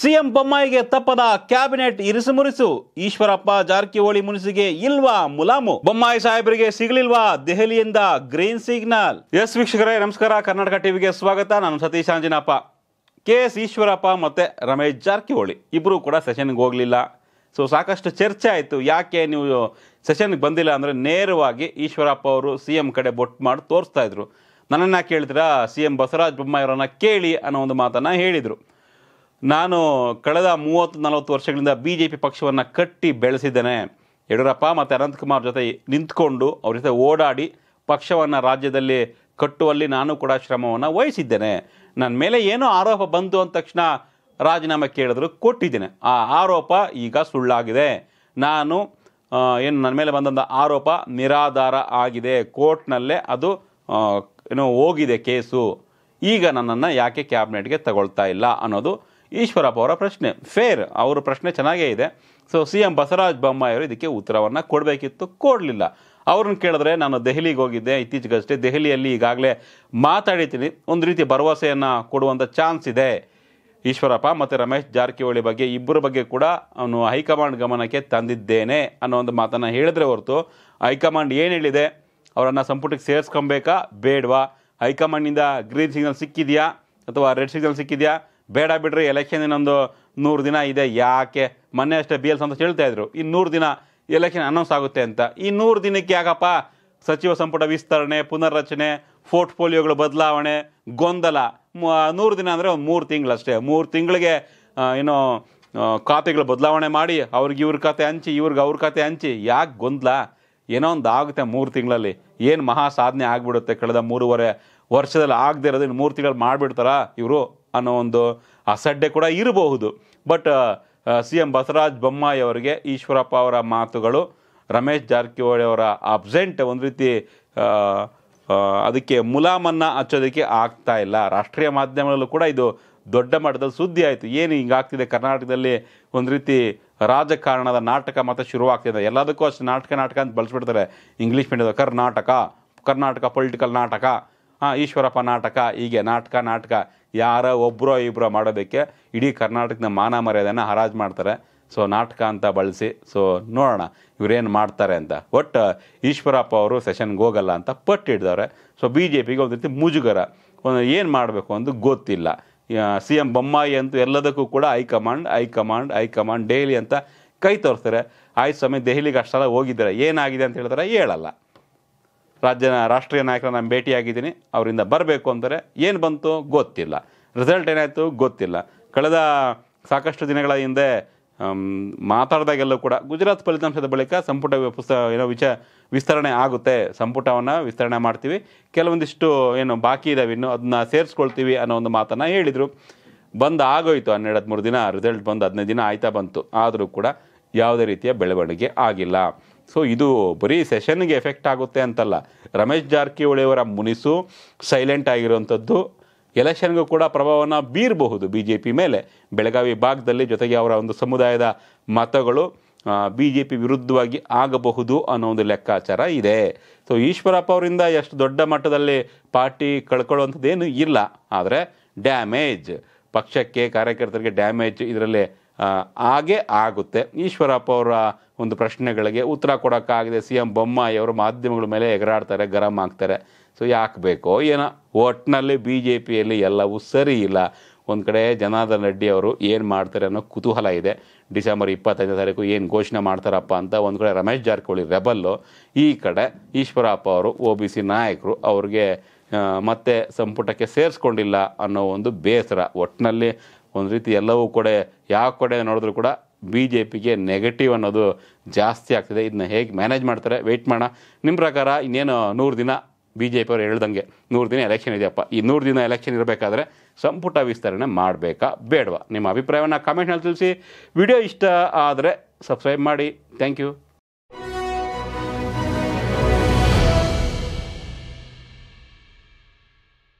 CM ಬೊಮ್ಮಾಯಿಗೆ ತಪ್ಪದ cabinet ಇರಿಸು ಮುರಿಸು ಈಶ್ವರಪ್ಪ ಜಾರಕಿಹೊಳಿ ಮುನಿಸಿಗೆ ಇಲ್ವಾ ಮುಲಾಮು? ಬೊಮ್ಮಾಯಿ ಸಾಹೇಬರಿಗೆ ಸಿಗಲಿಲ್ವಾ ದೆಹಲಿಯಿಂದ ಗ್ರೀನ್ ಸಿಗ್ನಲ್? ಎಸ್ ವೀಕ್ಷಕರೇ, ನಮಸ್ಕಾರ. ಕರ್ನಾಟಕ ಟಿವಿಗೆ ಸ್ವಾಗತ. ನಾನು ಸತೀಶ್ ಅಂಜಿನಪ್ಪ ಕೆ ಎಸ್ ಈಶ್ವರಪ್ಪ ಮತ್ತೆ ರಮೇಶ್ ಜಾರಕಿಹೊಳಿ ಇಬ್ಬರು ಕೂಡ ಸೆಷನ್ಗೆ ಹೋಗಲಿಲ್ಲ. ಸೊ, ಸಾಕಷ್ಟು ಚರ್ಚೆ ಆಯಿತು. ಯಾಕೆ ನೀವು ಸೆಷನ್ಗೆ ಬಂದಿಲ್ಲ ಅಂದರೆ ನೇರವಾಗಿ ಈಶ್ವರಪ್ಪ ಅವರು ಸಿ ಎಂ ಕಡೆ ಬೊಟ್ಟು ಮಾಡಿ ತೋರಿಸ್ತಾ ಇದ್ರು. ನನ್ನನ್ನು ಕೇಳ್ತೀರಾ? ಸಿ ಎಂ ಬಸವರಾಜ ಬೊಮ್ಮಾಯಿ ಅವರನ್ನ ಕೇಳಿ ಅನ್ನೋ ಒಂದು ಮಾತನ್ನು ಹೇಳಿದರು. ನಾನು ಕಳೆದ ಮೂವತ್ತು, ನಲವತ್ತು ವರ್ಷಗಳಿಂದ ಬಿ ಜೆ ಪಿ ಪಕ್ಷವನ್ನು ಕಟ್ಟಿ ಬೆಳೆಸಿದ್ದೇನೆ. ಯಡಿಯೂರಪ್ಪ ಮತ್ತು ಅನಂತಕುಮಾರ್ ಜೊತೆ ನಿಂತ್ಕೊಂಡು ಅವ್ರ ಜೊತೆ ಓಡಾಡಿ ಪಕ್ಷವನ್ನು ರಾಜ್ಯದಲ್ಲಿ ಕಟ್ಟುವಲ್ಲಿ ನಾನು ಕೂಡ ಶ್ರಮವನ್ನು ವಹಿಸಿದ್ದೇನೆ. ನನ್ನ ಮೇಲೆ ಏನೋ ಆರೋಪ ಬಂತು ಅಂದ ತಕ್ಷಣ ರಾಜೀನಾಮೆ ಕೇಳಿದ್ರು ಕೊಟ್ಟಿದ್ದೇನೆ. ಆ ಆರೋಪ ಈಗ ಸುಳ್ಳಾಗಿದೆ. ನಾನು ಏನು ನನ್ನ ಮೇಲೆ ಬಂದಂಥ ಆರೋಪ ನಿರಾಧಾರ ಆಗಿದೆ. ಕೋರ್ಟ್ನಲ್ಲೇ ಅದು ಏನೋ ಹೋಗಿದೆ ಕೇಸು. ಈಗ ನನ್ನನ್ನು ಯಾಕೆ ಕ್ಯಾಬಿನೆಟ್ಗೆ ತಗೊಳ್ತಾ ಇಲ್ಲ ಅನ್ನೋದು ಈಶ್ವರಪ್ಪ ಅವರ ಪ್ರಶ್ನೆ. ಫೇರ್ ಅವರ ಪ್ರಶ್ನೆ ಚೆನ್ನಾಗೇ ಇದೆ. ಸೊ ಸಿ ಎಂ ಬಸವರಾಜ ಬೊಮ್ಮಾಯಿಯವರು ಇದಕ್ಕೆ ಉತ್ತರವನ್ನು ಕೊಡಬೇಕಿತ್ತು, ಕೊಡಲಿಲ್ಲ. ಅವ್ರನ್ನ ಕೇಳಿದ್ರೆ ನಾನು ದೆಹಲಿಗೆ ಹೋಗಿದ್ದೆ, ಇತ್ತೀಚೆಗಷ್ಟೇ ದೆಹಲಿಯಲ್ಲಿ ಈಗಾಗಲೇ ಮಾತಾಡಿದ್ದೀನಿ. ಒಂದು ರೀತಿ ಭರವಸೆಯನ್ನು ಕೊಡುವಂಥ ಚಾನ್ಸ್ ಇದೆ. ಈಶ್ವರಪ್ಪ ಮತ್ತು ರಮೇಶ್ ಜಾರಕಿಹೊಳಿ ಬಗ್ಗೆ, ಇಬ್ಬರ ಬಗ್ಗೆ ಕೂಡ ಅವನು ಹೈಕಮಾಂಡ್ ಗಮನಕ್ಕೆ ತಂದಿದ್ದೇನೆ ಅನ್ನೋ ಒಂದು ಮಾತನ್ನು ಹೇಳಿದ್ರೆ ಹೊರತು ಹೈಕಮಾಂಡ್ ಏನು ಹೇಳಿದೆ? ಅವರನ್ನು ಸಂಪುಟಕ್ಕೆ ಸೇರಿಸ್ಕೊಬೇಕಾ? ಬೇಡವಾ? ಹೈಕಮಾಂಡ್ನಿಂದ ಗ್ರೀನ್ ಸಿಗ್ನಲ್ ಸಿಕ್ಕಿದೆಯಾ? ಅಥವಾ ರೆಡ್ ಸಿಗ್ನಲ್ ಸಿಕ್ಕಿದೆಯಾ? ಬೇಡ ಬಿಡ್ರಿ ಎಲೆಕ್ಷನ್ ಇನ್ನೊಂದು ನೂರು ದಿನ ಇದೆ, ಯಾಕೆ? ಮೊನ್ನೆ ಅಷ್ಟೇ ಬಿ ಎಲ್ ಸಂತೋಷ್ ಹೇಳ್ತಾ ಇದ್ರು, ಈ ನೂರು ದಿನ ಎಲೆಕ್ಷನ್ ಅನೌನ್ಸ್ ಆಗುತ್ತೆ ಅಂತ. ಈ ನೂರು ದಿನಕ್ಕೆ ಯಾಕಪ್ಪ? ಸಚಿವ ಸಂಪುಟ ವಿಸ್ತರಣೆ, ಪುನರ್ರಚನೆ, ಪೋರ್ಟ್ಫೋಲಿಯೋಗಳು ಬದಲಾವಣೆ, ಗೊಂದಲ. ನೂರು ದಿನ ಅಂದರೆ ಒಂದು ಮೂರು ತಿಂಗಳಷ್ಟೇ. ಮೂರು ತಿಂಗಳಿಗೆ ಏನು ಖಾತೆಗಳು ಬದಲಾವಣೆ ಮಾಡಿ, ಅವ್ರಿಗೆ ಇವ್ರ ಖಾತೆ ಹಂಚಿ, ಇವ್ರಿಗೆ ಅವ್ರ ಖಾತೆ ಹಂಚಿ, ಯಾಕೆ ಗೊಂದಲ? ಏನೋ ಒಂದು ಆಗುತ್ತೆ ಮೂರು ತಿಂಗಳಲ್ಲಿ. ಏನು ಮಹಾ ಸಾಧನೆ ಆಗಿಬಿಡುತ್ತೆ, ಕಳೆದ ಮೂರುವರೆ ವರ್ಷದಲ್ಲಿ ಆಗದೆ ಇರೋದು, ಇನ್ನು ಮೂರು ತಿಂಗಳು ಮಾಡಿಬಿಡ್ತಾರಾ ಇವರು? ಅನ್ನೋ ಒಂದು ಅಸಡ್ಡೆ ಕೂಡ ಇರಬಹುದು. But C M Basavaraj Bommai ಅವರಿಗೆ, ಈಶ್ವರಪ್ಪ ಅವರ ಮಾತುಗಳು, ರಮೇಶ್ ಜಾರಕಿಹೊಳಿ ಅವರ ಅಬ್ಸೆಂಟ್ ಒಂದು ರೀತಿ ಅದಕ್ಕೆ ಮುಲಾಮನ್ನು ಹಚ್ಚೋದಕ್ಕೆ ಆಗ್ತಾ ಇಲ್ಲ. ರಾಷ್ಟ್ರೀಯ ಮಾಧ್ಯಮಗಳಲ್ಲೂ ಕೂಡ ಇದು ದೊಡ್ಡ ಮಟ್ಟದಲ್ಲಿ ಸುದ್ದಿ ಆಯಿತು. ಏನು ಹಿಂಗಾಗ್ತಿದೆ ಕರ್ನಾಟಕದಲ್ಲಿ ಒಂದು ರೀತಿ ರಾಜಕಾರಣದ ನಾಟಕ ಮತ್ತು ಶುರುವಾಗ್ತಿದೆ. ಎಲ್ಲದಕ್ಕೂ ಅಷ್ಟು ನಾಟಕ ನಾಟಕ ಅಂತ ಬಳಸ್ಬಿಡ್ತಾರೆ. ಇಂಗ್ಲೀಷ್ ಮೀಡಿಯದ ಕರ್ನಾಟಕ ಕರ್ನಾಟಕ ಪೊಲಿಟಿಕಲ್ ನಾಟಕ. ಹಾಂ ಈಶ್ವರಪ್ಪ ನಾಟಕ, ಹೀಗೆ ನಾಟಕ ನಾಟಕ, ಯಾರೋ ಒಬ್ಬರೋ ಇಬ್ಬರೋ ಮಾಡೋದಕ್ಕೆ ಇಡೀ ಕರ್ನಾಟಕದ ಮಾನ ಮರ್ಯಾದೆಯನ್ನು ಹರಾಜು ಮಾಡ್ತಾರೆ. ಸೊ ನಾಟಕ ಅಂತ ಬಳಸಿ ಸೊ ನೋಡೋಣ ಇವ್ರೇನು ಮಾಡ್ತಾರೆ ಅಂತ. ಒಟ್ಟು ಈಶ್ವರಪ್ಪ ಅವರು ಸೆಷನ್ಗೆ ಹೋಗಲ್ಲ ಅಂತ ಪಟ್ಟು ಹಿಡ್ದವ್ರೆ ಸೊ ಬಿ ಜೆ ಪಿಗೆ ಒಂದು ರೀತಿ ಮುಜುಗರ. ಒಂದು ಏನು ಮಾಡಬೇಕು ಅಂತ ಗೊತ್ತಿಲ್ಲ. ಸಿ ಎಂ ಬೊಮ್ಮಾಯಿ ಅಂತೂ ಎಲ್ಲದಕ್ಕೂ ಕೂಡ ಹೈಕಮಾಂಡ್ ಹೈಕಮಾಂಡ್ ಹೈಕಮಾಂಡ್ ಡೈಲಿ ಅಂತ ಕೈ ತೋರಿಸ್ತಾರೆ. ಆಯ್ತು ಸಮಯ ದೆಹಲಿಗೆ ಅಷ್ಟೆಲ್ಲ ಹೋಗಿದ್ದಾರೆ? ಏನಾಗಿದೆ ಅಂತ ಹೇಳಿದ್ರೆ ಹೇಳಲ್ಲ. ರಾಜ್ಯ ರಾಷ್ಟ್ರೀಯ ನಾಯಕರನ್ನ ನಾನು ಭೇಟಿಯಾಗಿದ್ದೀನಿ. ಅವರಿಂದ ಬರಬೇಕು ಅಂದರೆ ಏನು ಬಂತು ಗೊತ್ತಿಲ್ಲ. ರಿಸಲ್ಟ್ ಏನಾಯಿತು ಗೊತ್ತಿಲ್ಲ. ಕಳೆದ ಸಾಕಷ್ಟು ದಿನಗಳ ಹಿಂದೆ ಮಾತಾಡಿದಾಗೆಲ್ಲೂ ಕೂಡ ಗುಜರಾತ್ ಫಲಿತಾಂಶದ ಬಳಿಕ ಸಂಪುಟ ಪುಸ್ತಕ ಏನೋ ವಿಚ ವಿಸ್ತರಣೆ ಆಗುತ್ತೆ. ಸಂಪುಟವನ್ನು ವಿಸ್ತರಣೆ ಮಾಡ್ತೀವಿ. ಕೆಲವೊಂದಿಷ್ಟು ಏನು ಬಾಕಿ ಇದಾವೆ, ಇನ್ನು ಅದನ್ನ ಸೇರಿಸ್ಕೊಳ್ತೀವಿ ಅನ್ನೋ ಒಂದು ಮಾತನ್ನು ಹೇಳಿದರು. ಬಂದು ಆಗೋಯ್ತು ಹನ್ನೆರಡು ಹದಿಮೂರು ದಿನ. ರಿಸಲ್ಟ್ ಬಂದು ಹದಿನೈದು ದಿನ ಆಯ್ತಾ ಬಂತು. ಆದರೂ ಕೂಡ ಯಾವುದೇ ರೀತಿಯ ಬೆಳವಣಿಗೆ ಆಗಿಲ್ಲ. ಸೊ ಇದು ಬರೀ ಸೆಷನ್ಗೆ ಎಫೆಕ್ಟ್ ಆಗುತ್ತೆ ಅಂತಲ್ಲ. ರಮೇಶ್ ಜಾರಕಿಹೊಳಿ ಅವರ ಮುನಿಸು ಸೈಲೆಂಟ್ ಆಗಿರುವಂಥದ್ದು ಎಲೆಕ್ಷನ್ಗೂ ಕೂಡ ಪ್ರಭಾವವನ್ನು ಬೀರಬಹುದು ಬಿ ಜೆ ಪಿ ಮೇಲೆ. ಬೆಳಗಾವಿ ಭಾಗದಲ್ಲಿ ಜೊತೆಗೆ ಅವರ ಒಂದು ಸಮುದಾಯದ ಮತಗಳು ಬಿ ಜೆ ಪಿ ವಿರುದ್ಧವಾಗಿ ಆಗಬಹುದು ಅನ್ನೋ ಒಂದು ಲೆಕ್ಕಾಚಾರ ಇದೆ. ಸೊ ಈಶ್ವರಪ್ಪ ಅವರಿಂದ ಎಷ್ಟು ದೊಡ್ಡ ಮಟ್ಟದಲ್ಲಿ ಪಾರ್ಟಿ ಕಳ್ಕೊಳ್ಳುವಂಥದ್ದೇನು ಇಲ್ಲ. ಆದರೆ ಡ್ಯಾಮೇಜ್ ಪಕ್ಷಕ್ಕೆ ಕಾರ್ಯಕರ್ತರಿಗೆ ಡ್ಯಾಮೇಜ್ ಇದರಲ್ಲಿ ಹಾಗೆ ಆಗುತ್ತೆ. ಈಶ್ವರಪ್ಪ ಅವರ ಒಂದು ಪ್ರಶ್ನೆಗಳಿಗೆ ಉತ್ತರ ಕೊಡೋಕ್ಕಾಗದೆ. ಸಿ ಎಂ ಬೊಮ್ಮಾಯಿ ಅವರು ಮಾಧ್ಯಮಗಳ ಮೇಲೆ ಎಗರಾಡ್ತಾರೆ ಗರಂ ಆಗ್ತಾರೆ. ಸೊ ಯಾಕೆ ಬೇಕೋ ಏನೋ ಒಟ್ಟಿನಲ್ಲಿ ಬಿ ಜೆ ಪಿಯಲ್ಲಿ ಎಲ್ಲವೂ ಸರಿ ಇಲ್ಲ. ಒಂದು ಕಡೆ ಜನಾರ್ದನ್ ರೆಡ್ಡಿ ಅವರು ಏನು ಮಾಡ್ತಾರೆ ಅನ್ನೋ ಕುತೂಹಲ ಇದೆ. ಡಿಸೆಂಬರ್ ಇಪ್ಪತ್ತೈದನೇ ತಾರೀಕು ಏನು ಘೋಷಣೆ ಮಾಡ್ತಾರಪ್ಪ ಅಂತ ಒಂದು ಕಡೆ ರಮೇಶ್ ಜಾರಕಿಹೊಳಿ ರೆಬಲ್ಲು, ಈ ಕಡೆ ಈಶ್ವರಪ್ಪ ಅವರು ಒ ಬಿ ಸಿ ನಾಯಕರು ಅವ್ರಿಗೆ ಮತ್ತೆ ಸಂಪುಟಕ್ಕೆ ಸೇರಿಸ್ಕೊಂಡಿಲ್ಲ ಅನ್ನೋ ಒಂದು ಬೇಸರ. ಒಟ್ಟಿನಲ್ಲಿ ಒಂದು ರೀತಿ ಎಲ್ಲವೂ ಕೂಡ ಯಾವ ಕಡೆ ನೋಡಿದ್ರು ಕೂಡ ಬಿ ಜೆ ಪಿಗೆ ನೆಗೆಟಿವ್ ಅನ್ನೋದು ಜಾಸ್ತಿ ಆಗ್ತಿದೆ. ಇದನ್ನ ಹೇಗೆ ಮ್ಯಾನೇಜ್ ಮಾಡ್ತಾರೆ? ವೆಯ್ಟ್ ಮಾಡೋಣ. ನಿಮ್ಮ ಪ್ರಕಾರ ಇನ್ನೇನು ನೂರು ದಿನ ಬಿ ಜೆ ಪಿಯವರು ಹೇಳ್ದಂಗೆ ನೂರು ದಿನ ಎಲೆಕ್ಷನ್ ಇದೆಯಪ್ಪ. ಈ ನೂರು ದಿನ ಎಲೆಕ್ಷನ್ ಇರಬೇಕಾದ್ರೆ ಸಂಪುಟ ವಿಸ್ತರಣೆ ಮಾಡಬೇಕಾ ಬೇಡವಾ? ನಿಮ್ಮ ಅಭಿಪ್ರಾಯವನ್ನು ಕಾಮೆಂಟ್ನಲ್ಲಿ ತಿಳಿಸಿ. ವಿಡಿಯೋ ಇಷ್ಟ ಆದರೆ ಸಬ್ಸ್ಕ್ರೈಬ್ ಮಾಡಿ. Thank you